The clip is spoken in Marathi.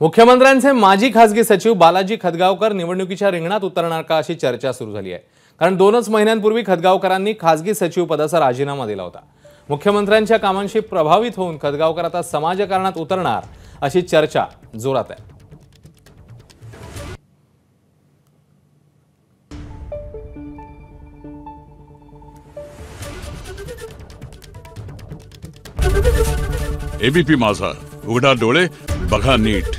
मुख्यमंत्र्यांचे माजी खासगी सचिव बालाजी खदगावकर निवडणुकीच्या रिंगणात उतरणार का अशी चर्चा सुरू झाली आहे. कारण दोनच महिन्यांपूर्वी खदगावकरांनी खासगी सचिव पदाचा राजीनामा दिला होता. मुख्यमंत्र्यांच्या कामांशी प्रभावित होऊन खदगावकर आता समाजकारणात उतरणार अशी चर्चा जोरात आहे. एबीपी माझा. उघडा डोळे बघा नीट।